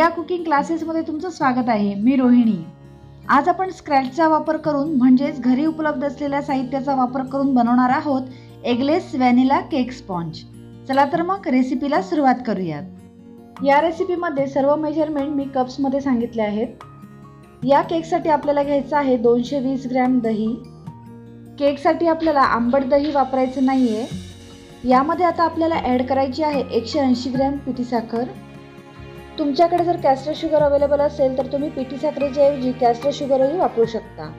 Riya cooking क्लासेसमध्ये तुमचं स्वागत आहे. मी रोहिणी. आज आपण स्क्रॅचचा वापर करून म्हणजेच घरी उपलब्ध असलेल्या साहित्याचा वापर करून बनवणार आहोत एगलेस व्हॅनिला केक स्पॉन्ज चला तर मग रेसिपीला सुरुवात करूयात. या रेसिपीमध्ये सर्व मेजरमेंट मी कप्समध्ये सांगितले आहेत. या केकसाठी आपल्याला घ्यायचं आहे दोनशे वीस ग्रॅम दही. केकसाठी आपल्याला आंबट दही वापरायचं नाही आहे यामध्ये आता आपल्याला ॲड करायची आहे एकशे ऐंशी ग्रॅम पिठी साखर. तुमच्याकडे जर कॅस्टर शुगर अवेलेबल असेल तर तुम्ही पिठी साखरेच्या ऐवजी कॅस्टर शुगरही वापरू शकता.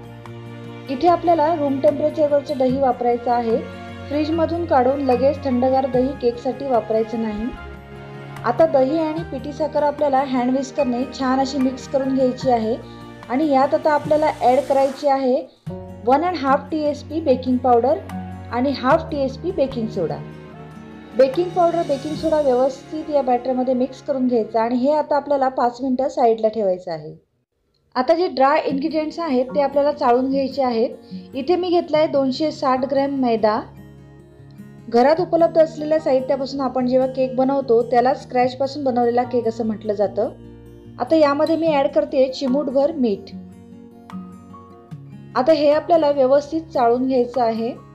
इथे आपल्याला रूम टेम्परेचरवरचं दही वापरायचं आहे. फ्रीजमधून काढून लगेच थंडगार दही केकसाठी वापरायचं नाही. आता दही आणि पिठी साखर आपल्याला हँड विस्करने छान अशी मिक्स करून घ्यायची आहे. आणि यात आता आपल्याला ॲड करायची आहे one and half T S P baking powder आणि half T S P baking soda baking powder baking soda व्यवस्थित या बॅटरमध्ये मिक्स करून घ्यायचा आणि हे आता आपल्याला पाच मिनटं साईडला ठेवायचं आहे. आता जे ड्राय इन्ग्रेडियंट्स आहेत ते आपल्याला चाळून घ्यायचे आहेत. इथे मी घेतलं आहे दोनशे साठ ग्रॅम मैदा. घरात उपलब्ध असलेल्या साहित्यापासून आपण जेव्हा केक बनवतो त्याला स्क्रॅचपासून बनवलेला केक असं म्हटलं जातं. आता यामध्ये मी ॲड करते चिमूटभर मीठ. आता हे आपल्याला व्यवस्थित चाळून घ्यायचं आहे.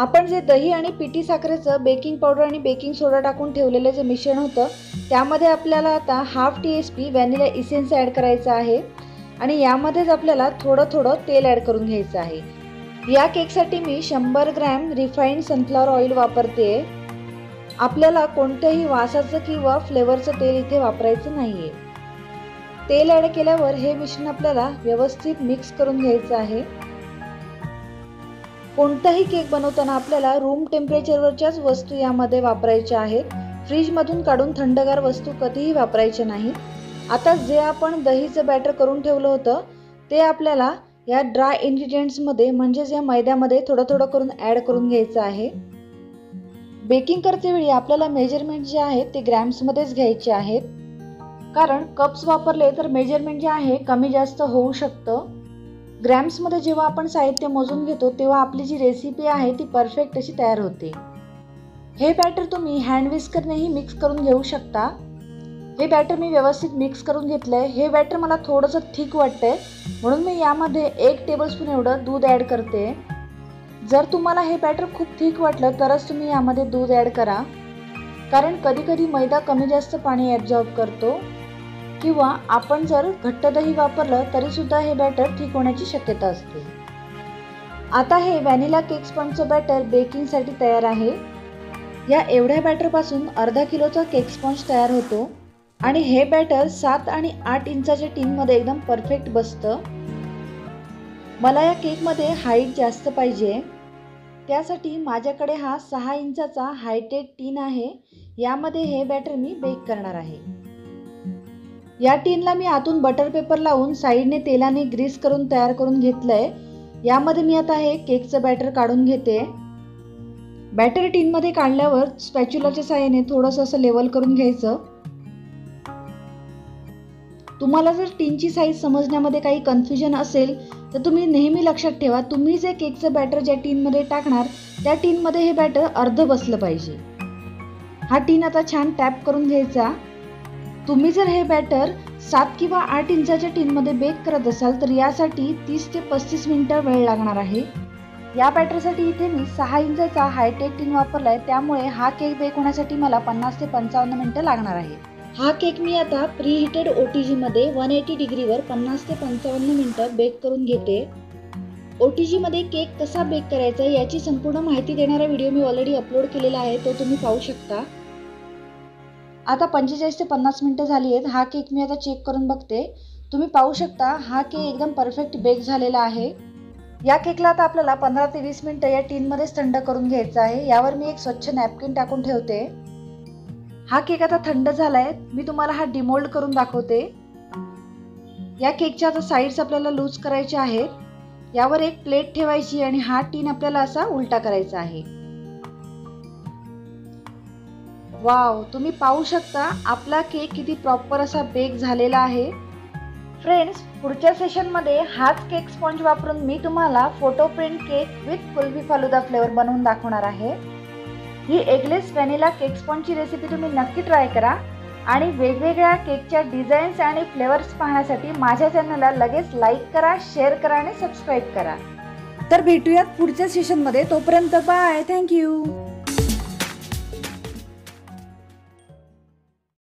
आपण जे दही आणि पिठी साखरेचं बेकिंग पावडर आणि बेकिंग सोडा टाकून ठेवलेलं जे मिश्रण होतं त्यामध्ये आपल्याला आता half T S P vanilla essence add करायचं आहे. आणि यामध्येच आपल्याला थोडं थोडं तेल ॲड करून घ्यायचं आहे. या केकसाठी मी शंभर ग्रॅम रिफाईंड सनफ्लॉवर ऑइल वापरते. आपल्याला कोणत्याही वासाचं किंवा फ्लेवरचं तेल इथे वापरायचं नाही आहे तेल ॲड केल्यावर हे मिश्रण आपल्याला व्यवस्थित मिक्स करून घ्यायचं आहे. कोणताही केक बनवताना आपल्याला रूम टेम्परेचरवरच्याच वस्तू यामध्ये वापरायच्या आहेत. फ्रीजमधून काढून थंडगार वस्तू कधीही वापरायच्या नाही. आता जे आपण दहीचं बॅटर करून ठेवलं होतं ते आपल्याला या ड्राय इन्ग्रेडियंट्समध्ये म्हणजेच या मैद्यामध्ये थोडं थोडं करून ॲड करून घ्यायचं आहे. बेकिंग करतेवेळी आपल्याला मेजरमेंट जे आहेत ते ग्रॅम्समध्येच घ्यायचे आहेत. कारण कप्स वापरले तर मेजरमेंट जे आहे कमी जास्त होऊ शकतं. ग्रॅम्समध्ये जेव्हा आपण साहित्य मोजून घेतो तेव्हा आपली जी रेसिपी आहे ती परफेक्ट अशी तयार होते. हे बॅटर तुम्ही हँड विस्करनेही मिक्स करून घेऊ शकता. हे बॅटर मी व्यवस्थित मिक्स करून घेतलं आहे हे बॅटर मला थोडंसं थिक वाटतं आहे म्हणून मी यामध्ये एक टेबलस्पून एवढं दूध ॲड करते. जर तुम्हाला हे बॅटर खूप थिक वाटलं तरच तुम्ही यामध्ये दूध ॲड करा. कारण कधीकधी मैदा कमी जास्त पाणी ॲब्झॉर्ब करतो. किंवा आपण जर घट्ट दही वापरलं तरीसुद्धा हे बॅटर ठीक होण्याची शक्यता असते. आता हे व्हॅनिला केक स्पॉन्जचं बॅटर बेकिंगसाठी तयार आहे. या एवढ्या बॅटरपासून अर्धा किलोचा केक स्पॉन्ज तयार होतो आणि हे बॅटर सात आणि आठ इंचाच्या टीनमध्ये एकदम परफेक्ट बसतं. मला या केकमध्ये हाईट जास्त पाहिजे. त्यासाठी माझ्याकडे हा सहा इंचाचा हायटेड टीन आहे. यामध्ये हे बॅटर मी बेक करणार आहे. या टीनला मी आतून बटर पेपर लावून साईडने तेलाने ग्रीस करून तयार करून घेतलं आहे यामध्ये मी आता हे केकचं बॅटर काढून घेते. बॅटर टीनमध्ये काढल्यावर स्पॅच्युलाच्या साह्याने थोडंसं असं लेवल करून घ्यायचं. तुम्हाला जर टीनची साईज समजण्यामध्ये काही कन्फ्युजन असेल तर तुम्ही नेहमी लक्षात ठेवा तुम्ही जे केकचं बॅटर ज्या टीनमध्ये टाकणार त्या टीनमध्ये हे बॅटर अर्ध बसलं पाहिजे. हा टीन आता छान टॅप करून घ्यायचा. तुम्ही जर हे बॅटर सात किंवा आठ इंचाच्या टीनमध्ये बेक करत असाल तर यासाठी तीस ते पस्तीस मिनटं वेळ लागणार आहे. या बॅटरसाठी इथे मी सहा इंचाचा हायटेक टीन वापरलाय त्यामुळे हा केक बेक होण्यासाठी मला पन्नास ते पंचावन्न मिनटं लागणार आहे. हा केक मी आता प्री हिटेड ओ टी जीमध्ये वन एटी डिग्रीवर पन्नास ते पंचावन्न मिनटं बेक करून घेते. ओ टी जीमध्ये केक कसा बेक करायचा याची संपूर्ण माहिती देणारा व्हिडिओ मी ऑलरेडी अपलोड केलेला आहे तो तुम्ही पाहू शकता. आता पंचेचाळीस ते पन्नास मिनटं झाली आहेत हा केक मी आता चेक करून बघते. तुम्ही पाहू शकता हा केक एकदम परफेक्ट बेक झालेला आहे. या केकला आता आपल्याला पंधरा ते वीस मिनटं या टीनमध्येच थंड करून घ्यायचं आहे. यावर मी एक स्वच्छ नॅपकिन टाकून ठेवते. हा केक आता थंड झाला आहे मी तुम्हाला हा डिमोल्ड करून दाखवते. या केकच्या आता साईड्स आपल्याला लूज करायच्या आहेत. यावर एक प्लेट ठेवायची आणि हा टीन आपल्याला असा उलटा करायचा आहे. वाव तुम्ही पाहू शकता आपला केक किती प्रॉपर असा बेक झालेला आहे. फ्रेंड्स पुढच्या सेशनमध्ये हाच केक स्पॉन्ज वापरून मी तुम्हाला photo print cake with kulfi falooda flavour बनवून दाखवणार आहे. ही एगलेस व्हॅनिला केक स्पॉन्जची रेसिपी तुम्ही नक्की ट्राय करा आणि वेगवेगळ्या केकच्या डिझाईन्स आणि फ्लेवर्स पाहण्यासाठी माझ्या चॅनलला लगेच लाईक करा शेअर करा आणि सबस्क्राईब करा. तर भेटूयात पुढच्या सेशनमध्ये तोपर्यंत बाय थँक्यू